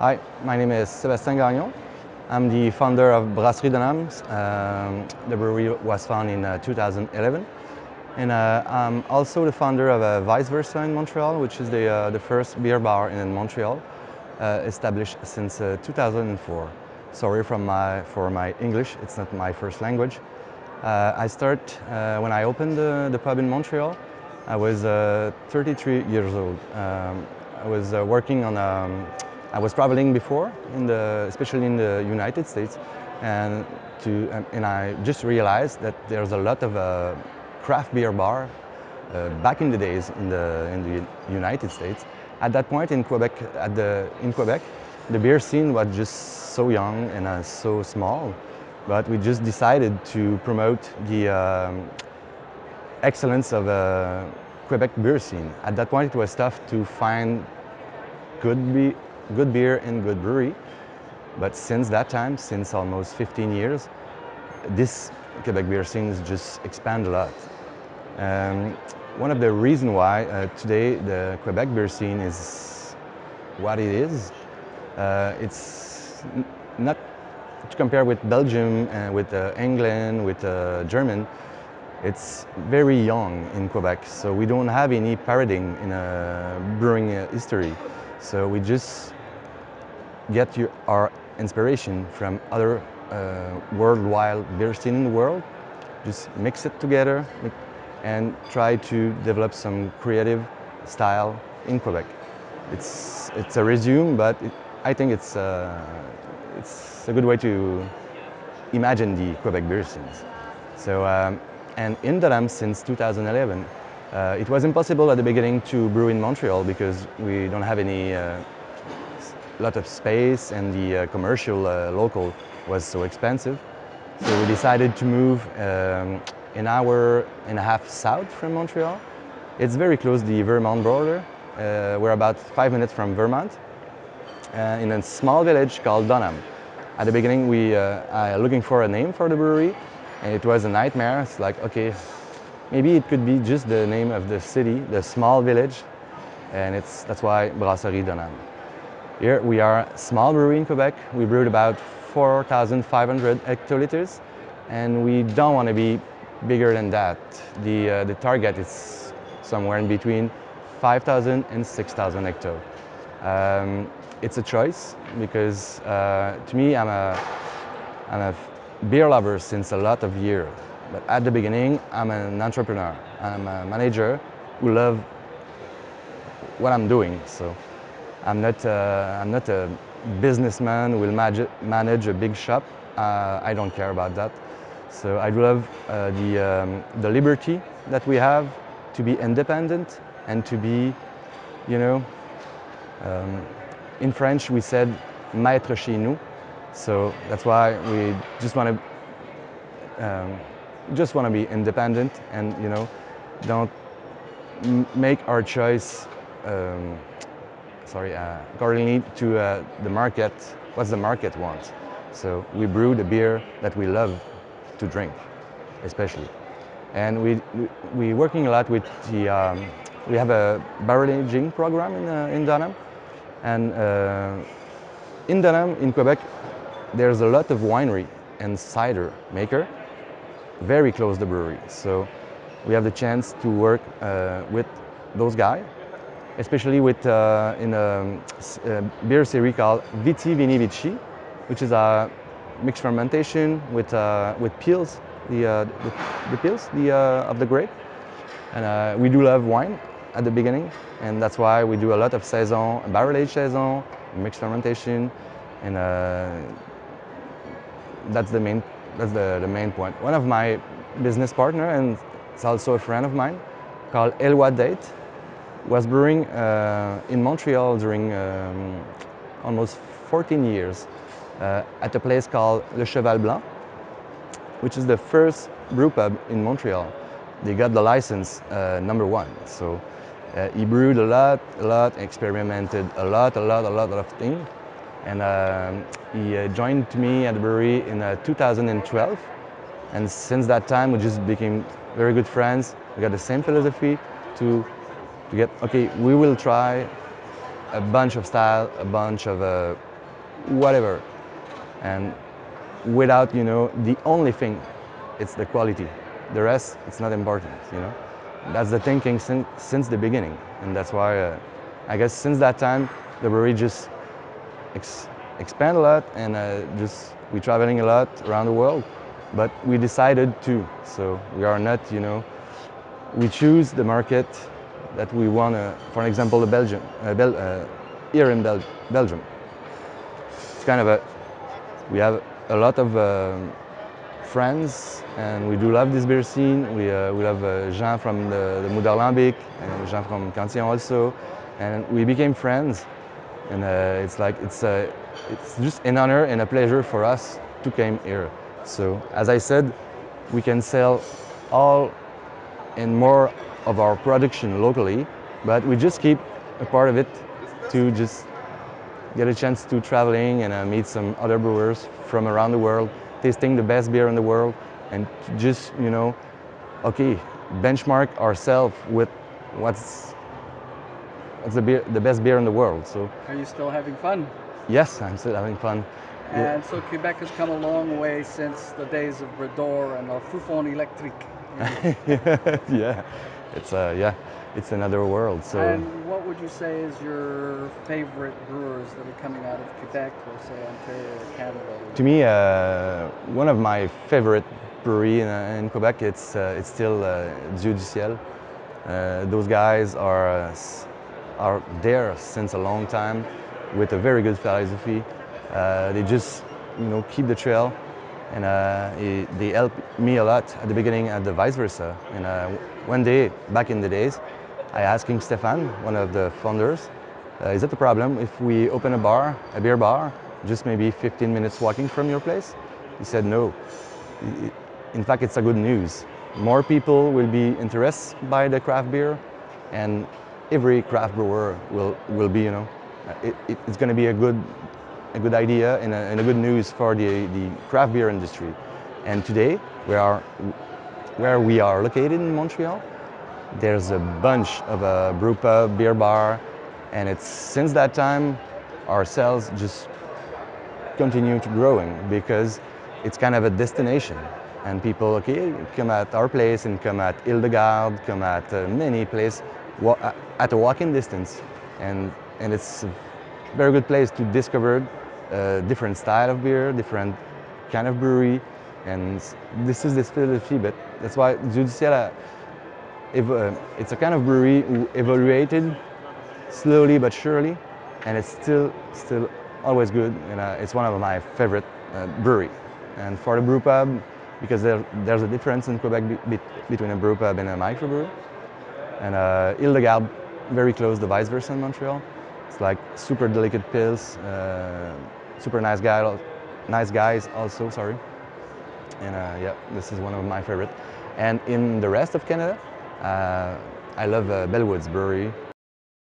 Hi, my name is Sébastien Gagnon. I'm the founder of Brasserie Dunham. Um, the brewery was founded in uh, 2011. And uh, I'm also the founder of uh, Vice Versa in Montreal, which is the, uh, the first beer bar in Montreal, uh, established since uh, 2004. Sorry from my, for my English, it's not my first language. Uh, I start when I opened the, the, pub in Montreal. I was 33 years old. Um, I was working on um, I was traveling before, in the, especially in the United States, and, to, and I just realized that there's a lot of uh, craft beer bar uh, back in the days in the, in the United States. At that point in Quebec, at the, in Quebec, the beer scene was just so young and uh, so small, but we just decided to promote the um, excellence of a Quebec beer scene. At that point, it was tough to find good, be good beer and good brewery. But since that time, since almost 15 years, this Quebec beer scene has just expanded a lot. Um, one of the reasons why uh, today the Quebec beer scene is what it is, uh, it's not to compare with Belgium and with uh, England, with uh, German, it's very young in Quebec, so we don't have any paradigm in a brewing uh, history. So we just get your, our inspiration from other uh, worldwide beer scene in the world, just mix it together and try to develop some creative style in Quebec. It's, it's a resume, but it, I think it's, uh, it's a good way to imagine the Quebec beer scenes. So, um, and in Dunham since 2011, uh, it was impossible at the beginning to brew in Montreal because we don't have any uh, lot of space and the uh, commercial uh, local was so expensive. So we decided to move um, an hour and a half south from Montreal. It's very close to the Vermont border. Uh, we're about five minutes from Vermont uh, in a small village called Dunham. At the beginning, we uh, are looking for a name for the brewery, and it was a nightmare. It's like, okay, maybe it could be just the name of the city, the small village, and it's, that's why Brasserie Dunham. Here we are a small brewery in Quebec. We brewed about 4,500 hectoliters and we don't want to be bigger than that. The, uh, the target is somewhere in between 5,000 and 6,000 hecto. Um, it's a choice because uh, to me I'm a, I'm a beer lover since a lot of years. But at the beginning I'm an entrepreneur. I'm a manager who love what I'm doing. So I'm not, I'm not a businessman who will manage a big shop. Uh, I don't care about that. So I love uh, the, um, the liberty that we have to be independent and to be, you know, um, in French we said maître chez nous. So that's why we just want to um, just want to be independent and you know don't make our choice um, sorry, uh, accordingly to uh, the market, what the market wants. So we brew the beer that we love to drink, especially. And we, we, we're working a lot with the, um, we have a barrel aging program in, uh, in Dunham. And uh, in Dunham, in Quebec, there's a lot of winery and cider maker very close the brewery. So we have the chance to work uh, with those guys especially with uh, in a, a, beer series called Viti Vini Vici, which is a mixed fermentation with uh, with peels, the, uh, the, the peels the, uh, of the grape. And uh, we do love wine at the beginning, and that's why we do a lot of saison, barrel aged saison, mixed fermentation, and uh, that's the main that's the, the main point. One of my business partner and it's also a friend of mine called Éloi Deit was brewing uh, in Montreal during um, almost 14 years uh, at a place called Le Cheval Blanc, which is the first brew pub in Montreal. They got the license uh, number one. So uh, he brewed a lot, a lot, experimented a lot, a lot, a lot of things. And um, he uh, joined me at the brewery in uh, 2012. And since that time, we just became very good friends. We got the same philosophy to to get, okay, we will try a bunch of style, a bunch of uh, whatever. And without, you know, the only thing, it's the quality. The rest, it's not important, you know. That's the thinking since, since the beginning. And that's why, uh, I guess since that time, the brewery just ex expand a lot and uh, just, we're traveling a lot around the world. But we decided to, so we are not, you know, we choose the market that we want to, for example, the Belgium, uh, Bel uh, here in Bel Belgium. It's kind of a, we have a lot of um, friends and we do love this beer scene. We, uh, we love uh, Jean from the, the and Jean from Cantillon also. And we became friends. And uh, it's like, it's, uh, it's just an honor and a pleasure for us to come here. So as I said, we can sell all and more of our production locally, but we just keep a part of it to just get a chance to traveling and uh, meet some other brewers from around the world, tasting the best beer in the world, and just you know, okay, benchmark ourselves with what's what's the beer, the best beer in the world. So. Are you still having fun? Yes, I'm still having fun. And so Quebec has come a long way since the days of Brador and of Fufon Electric. yeah, it's uh, yeah, it's another world. So. And what would you say is your favorite brewers that are coming out of Quebec or say Ontario or Canada? To me, uh, one of my favorite brewery in, uh, in Quebec, it's uh, it's still uh, Dieu du Ciel. Uh, those guys are uh, are there since a long time with a very good philosophy. Uh, they just you know keep the trail and uh, it, they helped me a lot at the beginning and the vice versa. And uh, one day, back in the days, I asked King Stefan, one of the founders, uh, is it a problem if we open a bar, a beer bar, just maybe 15 minutes walking from your place? He said no. In fact, it's a good news. More people will be interested by the craft beer and every craft brewer will, will be, you know, it, it, it's going to be a good a good idea and a, and a, good news for the, the craft beer industry. And today, we are, where we are located in Montreal, there's a bunch of a brew pub, beer bar, and it's since that time our sales just continue to growing because it's kind of a destination. And people, okay, come at our place and come at Isle de Garde, come at uh, many places at a walking distance. And, and it's a very good place to discover uh, different style of beer, different kind of brewery, and this is this philosophy. But that's why Ciel, uh, it's a kind of brewery who evaluated slowly but surely, and it's still still always good. And uh, it's one of my favorite uh, brewery. And for the brew pub, because there, there's a difference in Quebec be, be, between a brew pub and a microbrew, And uh, Isle de Garde, very close, the vice versa in Montreal. It's like super delicate pills, uh, super nice guy, nice guys also, sorry. And uh, yeah, this is one of my favorite. And in the rest of Canada, uh, I love uh, Bellwoods Brewery.